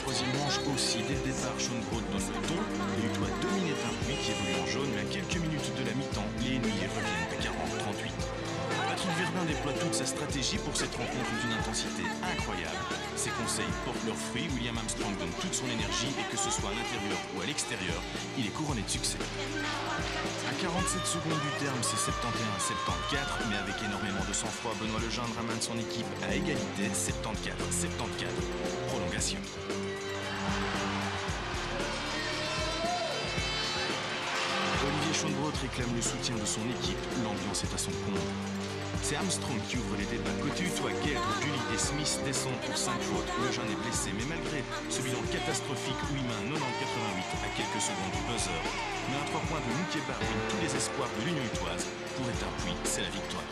troisième manche aussi. Dès le départ, Sean Broad donne le ton et Utois domine Tarpuy qui évolue en jaune, mais à quelques minutes de la mi-temps, les ennemis reviennent à 40-38. Patrick Verdun déploie toute sa stratégie pour cette rencontre d'une intensité incroyable. Ses conseils portent leurs fruits, William Armstrong donne toute son énergie et que ce soit à l'intérieur ou à l'extérieur, il est couronné de succès. À 47 secondes du terme, c'est 71 à 74, mais avec énormément de sang-froid, Benoît Legendre ramène son équipe à égalité 74-74. Schoenbrot réclame le soutien de son équipe. L'ambiance est à son comble. C'est Armstrong qui ouvre les débats. Côté Utois, Guerre, Julie et Smith descendent pour 5 fautes. Le jeune est blessé, mais malgré ce bilan catastrophique, Ouimin 90-88 à quelques secondes du buzzer. Mais un 3 points de Moukeba ruine tous les espoirs de l'Union Utoise. Pour État, c'est la victoire.